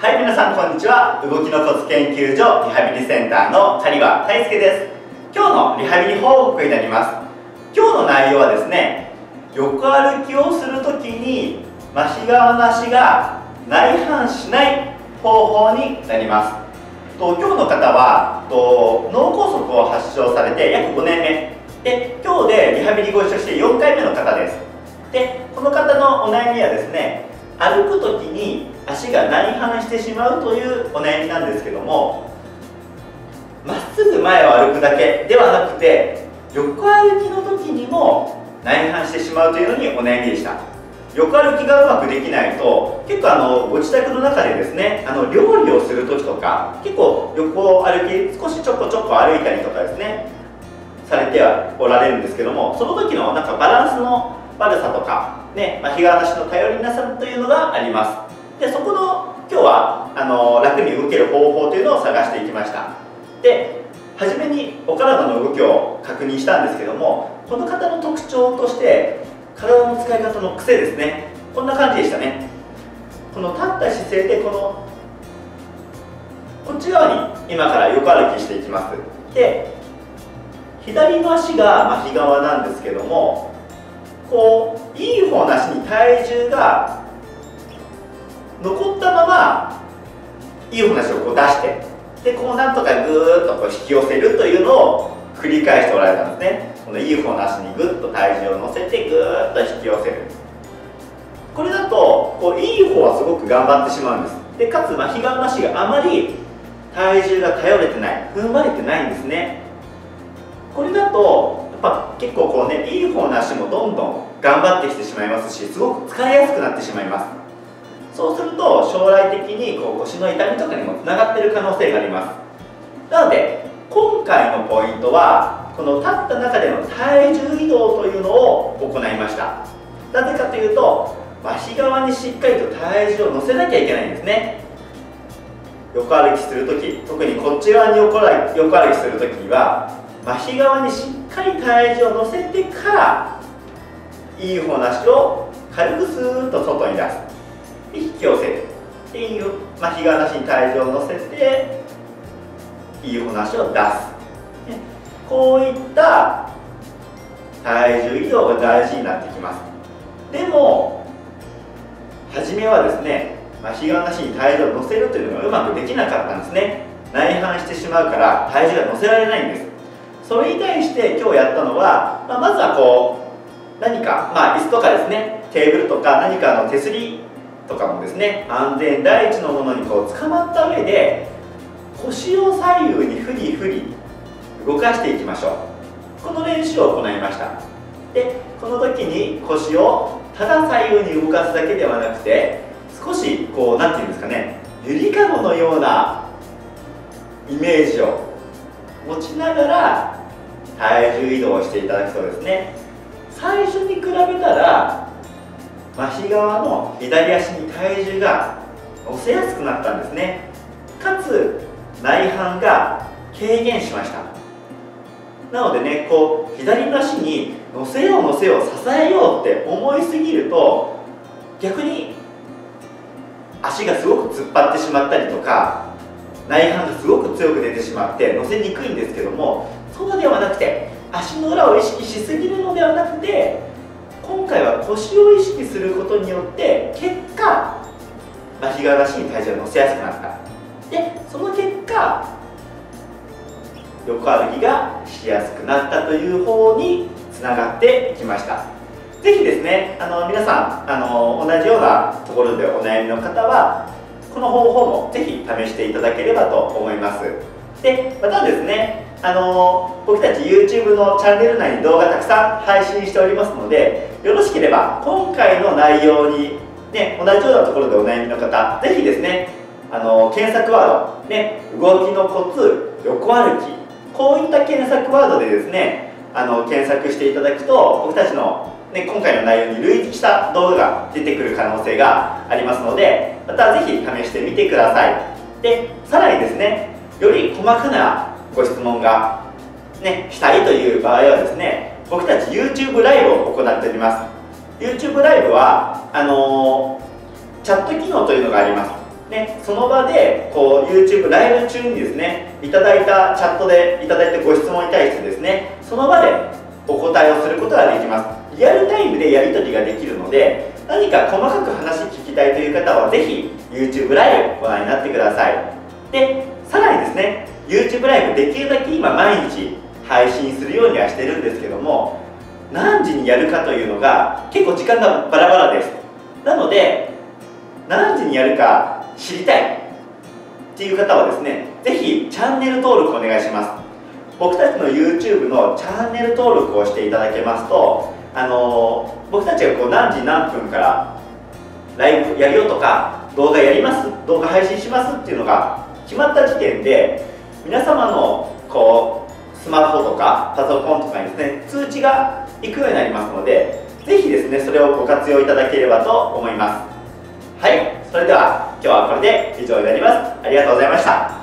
はい皆さんこんにちは。動きのコツ研究所リハビリセンターの狩場大輔です。今日のリハビリ報告になります。今日の内容はですね横歩きをするときに真側の足が内反しない方法になります。と今日の方はと脳梗塞を発症されて約5年目。で今日でリハビリご一緒して4回目の方です。でこの方のお悩みはですね歩く時に足が内反してしまうというお悩みなんですけどもまっすぐ前を歩くだけではなくて横歩きの時にも内反してしまうというのにお悩みでした。横歩きがうまくできないと結構あのご自宅の中でですねあの料理をする時とか結構横歩き少しちょこちょこ歩いたりとかですねされてはおられるんですけどもその時のなんかバランスの悪さとか、ねまあ、日がしの頼りなさというのがあります。でそこの今日はあの楽に動ける方法というのを探していきました。で初めにお体の動きを確認したんですけどもこの方の特徴として体の使い方の癖ですね。こんな感じでしたね。この立った姿勢でこのこっち側に今から横歩きしていきます。で左の足がまひ側なんですけどもこういい方の足に体重が残ったままいい方の足をこう出してでこうなんとかぐーっとこう引き寄せるというのを繰り返しておられたんですね。このいい方の足にぐっと体重を乗せてぐーっと引き寄せる。これだとこういい方はすごく頑張ってしまうんです。でかつまひがの足があまり体重が頼れてない踏ん張れてないんですね。これだとやっぱ結構こうねいい方の足もどんどん頑張ってきてしまいますしすごく疲れやすくなってしまいます。そうすると将来的にこう腰の痛みとかにもつながってる可能性があります。なので今回のポイントはこの立った中での体重移動というのを行いました。なぜかというと足側にしっかりと体重を乗せなきゃいけないんですね。横歩きするとき特にこっち側に横歩きするときには足側にしっかり体重を乗せてからいい方の足を軽くスーッと外に出す。引き寄せるっていう、まあ、日がなしに体重を乗せていい方の足を出す、ね、こういった体重移動が大事になってきます。でも初めはですね、まあ、日がなしに体重を乗せるというのがうまくできなかったんですね。内反してしまうから体重が乗せられないんです。それに対して今日やったのは、まあ、まずはこう何か、まあ、椅子とかですねテーブルとか何かの手すりとかもですね安全第一のものにこう捕まった上で腰を左右にフリフリ動かしていきましょう。この練習を行いました。でこの時に腰をただ左右に動かすだけではなくて少しこう何て言うんですかねゆりかごのようなイメージを持ちながら体重移動をしていただくとですね最初に比べたら真側の左足に体重が乗せやすくなったんですね。かつ内反が軽減しました。なのでねこう左の足に乗せよう乗せよう支えようって思いすぎると逆に足がすごく突っ張ってしまったりとか内反がすごく強く出てしまって乗せにくいんですけどもそうではなくて足の裏を意識しすぎるのではなくて今回は腰を意識することによって結果、まあ、日がらしに体重が乗せやすくなった。でその結果横歩きがしやすくなったという方につながっていきました。是非ですねあの皆さんあの同じようなところでお悩みの方はこの方法も是非試していただければと思います。でまたですねあの僕たち YouTube のチャンネル内に動画たくさん配信しておりますのでよろしければ今回の内容に、ね、同じようなところでお悩みの方ぜひですねあの検索ワード、ね、動きのコツ横歩きこういった検索ワードでですねあの検索していただくと僕たちの、ね、今回の内容に類似した動画が出てくる可能性がありますのでまたぜひ試してみてください。でさらにですねより細かなご質問が、ね、したいという場合はですね僕たち YouTube ライブを行っております。YouTube ライブはあのー、チャット機能というのがあります。ね、その場でこう YouTube ライブ中にですねいただいたチャットでいただいたご質問に対してですねその場でお答えをすることができます。リアルタイムでやり取りができるので何か細かく話聞きたいという方はぜひ YouTube ライブご覧になってください。でさらにですね YouTube ライブできるだけ今毎日配信するようにはしてるんですけども何時にやるかというのが結構時間がバラバラです。なので何時にやるか知りたい。っていう方はですねぜひチャンネル登録お願いします。僕たちの YouTube のチャンネル登録をしていただけますとあの僕たちがこう何時何分からライブやるよとか動画やります動画配信しますっていうのが決まった時点で皆様のこうスマホとかパソコンとかにですね通知がいくようになりますのでぜひですねそれをご活用いただければと思います。はいそれでは今日はこれで以上になります。ありがとうございました。